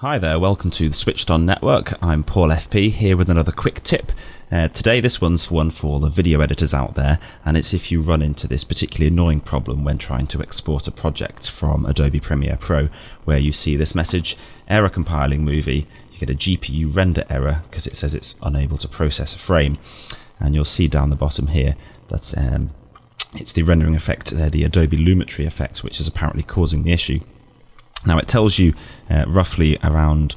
Hi there, welcome to the Switched On Network. I'm Paul FP here with another quick tip. Uh, today, this one's one for the video editors out there, and it's if you run into this particularly annoying problem when trying to export a project from Adobe Premiere Pro, where you see this message error compiling movie. You get a GPU render error because it says it's unable to process a frame, and you'll see down the bottom here that um, it's the rendering effect, uh, the Adobe Lumetri effect, which is apparently causing the issue. Now it tells you uh, roughly around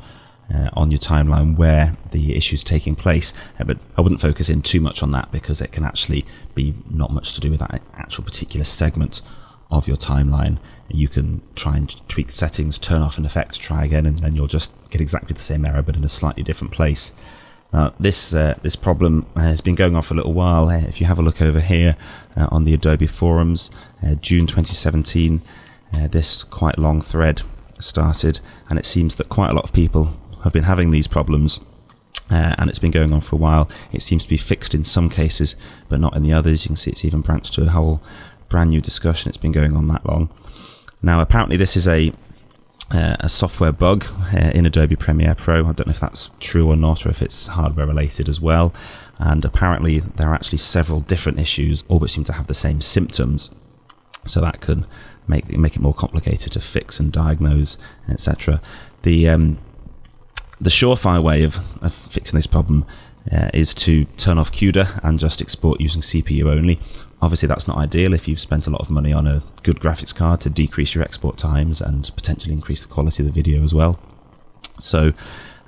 uh, on your timeline where the issue is taking place, uh, but I wouldn't focus in too much on that because it can actually be not much to do with that actual particular segment of your timeline. You can try and tweak settings, turn off an effect, try again, and then you'll just get exactly the same error but in a slightly different place. Now, this uh, this problem has been going on for a little while. Uh, if you have a look over here uh, on the Adobe forums, uh, June 2017, this quite long thread started, and it seems that quite a lot of people have been having these problems. Uh, and it's been going on for a while. It seems to be fixed in some cases, but not in the others. You can see it's even branched to a whole brand new discussion. It's been going on that long. Now, apparently, this is a uh, a software bug uh, in Adobe Premiere Pro. I don't know if that's true or not, or if it's hardware related as well. And apparently, there are actually several different issues, all which seem to have the same symptoms. So that can make make it more complicated to fix and diagnose, etc. The um, the surefire way of, of fixing this problem uh, is to turn off CUDA and just export using CPU only. Obviously, that's not ideal if you've spent a lot of money on a good graphics card to decrease your export times and potentially increase the quality of the video as well. So,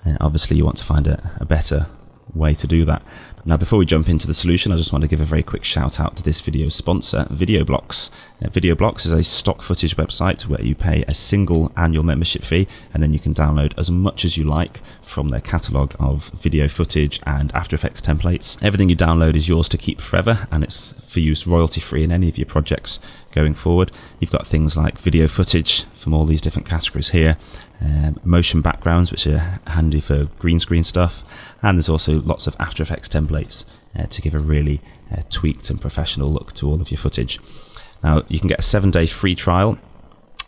uh, obviously, you want to find a, a better way to do that. Now before we jump into the solution I just want to give a very quick shout out to this video sponsor VideoBlocks. Uh, VideoBlocks is a stock footage website where you pay a single annual membership fee and then you can download as much as you like from their catalogue of video footage and After Effects templates. Everything you download is yours to keep forever and it's for use royalty free in any of your projects going forward. You've got things like video footage from all these different categories here, um, motion backgrounds which are handy for green screen stuff and there's also lots of After Effects templates uh, to give a really uh, tweaked and professional look to all of your footage. Now you can get a seven day free trial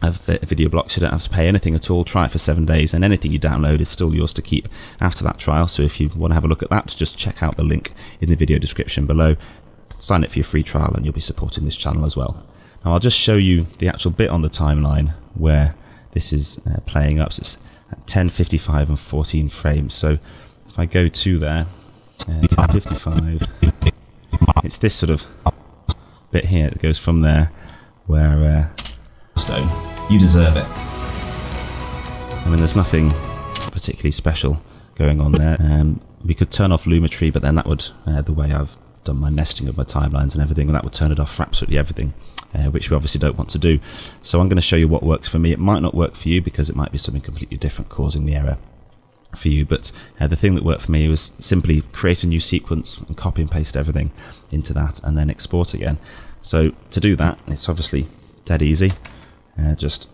of the video blocks. You don't have to pay anything at all. Try it for seven days and anything you download is still yours to keep after that trial. So if you want to have a look at that just check out the link in the video description below. Sign up for your free trial and you'll be supporting this channel as well now I'll just show you the actual bit on the timeline where this is uh, playing up so it's at 10 55 and 14 frames so if I go to there, uh, 55, it's this sort of bit here that goes from there where uh, stone. You deserve it. I mean, there's nothing particularly special going on there. Um, we could turn off Lumetri, but then that would, uh, the way I've done my nesting of my timelines and everything, and that would turn it off for absolutely everything, uh, which we obviously don't want to do. So I'm going to show you what works for me. It might not work for you because it might be something completely different causing the error for you, but uh, the thing that worked for me was simply create a new sequence and copy and paste everything into that and then export again. So to do that, it's obviously dead easy. Uh, just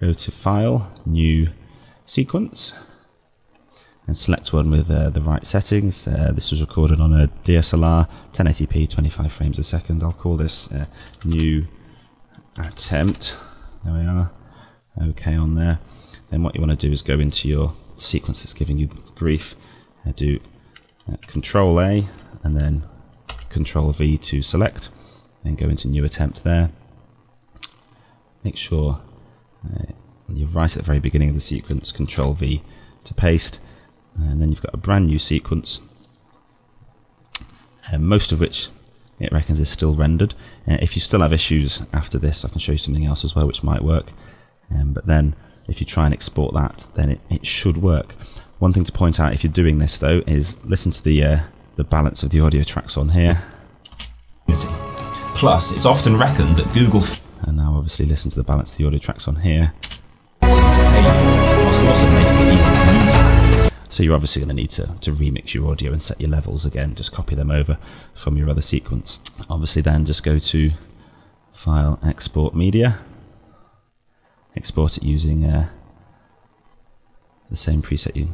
go to File, New Sequence, and select one with uh, the right settings. Uh, this was recorded on a DSLR, 1080p, 25 frames a second. I'll call this uh, New Attempt. There we are. OK on there then what you want to do is go into your sequence that's giving you grief, uh, do uh, Control A and then Control V to select, then go into new attempt there. Make sure uh, you're right at the very beginning of the sequence, Control V to paste, and then you've got a brand new sequence, uh, most of which it reckons is still rendered. Uh, if you still have issues after this, I can show you something else as well which might work. Um, but then if you try and export that, then it, it should work. One thing to point out if you're doing this though is listen to the uh, the balance of the audio tracks on here. Plus, it's often reckoned that Google. and now, obviously, listen to the balance of the audio tracks on here. So you're obviously going to need to, to remix your audio and set your levels again. Just copy them over from your other sequence. Obviously, then just go to File, Export Media. Export it using uh, the same preset you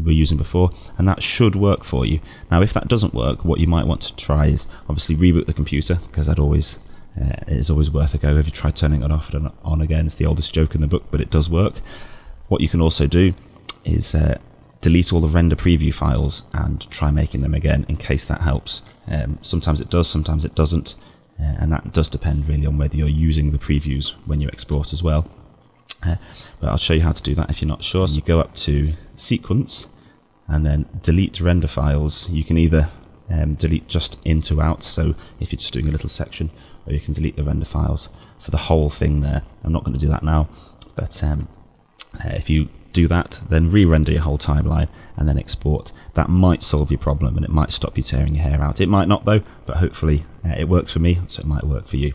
were using before and that should work for you. Now if that doesn't work what you might want to try is obviously reboot the computer because that always uh, is always worth a go. If you try turning it off and on again? It's the oldest joke in the book but it does work. What you can also do is uh, delete all the render preview files and try making them again in case that helps. Um, sometimes it does, sometimes it doesn't, uh, and that does depend really on whether you're using the previews when you export as well. Uh, but I'll show you how to do that if you're not sure. So You go up to Sequence and then Delete Render Files. You can either um, delete just into out, so if you're just doing a little section, or you can delete the render files for the whole thing there. I'm not going to do that now, but um, uh, if you do that, then re-render your whole timeline and then export. That might solve your problem and it might stop you tearing your hair out. It might not though, but hopefully uh, it works for me, so it might work for you.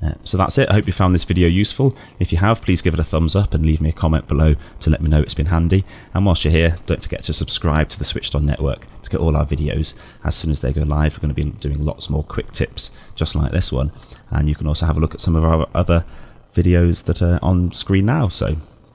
Uh, so that's it. I hope you found this video useful. If you have, please give it a thumbs up and leave me a comment below to let me know it's been handy. And whilst you're here, don't forget to subscribe to the Switched On Network to get all our videos as soon as they go live. We're going to be doing lots more quick tips just like this one. And you can also have a look at some of our other videos that are on screen now. So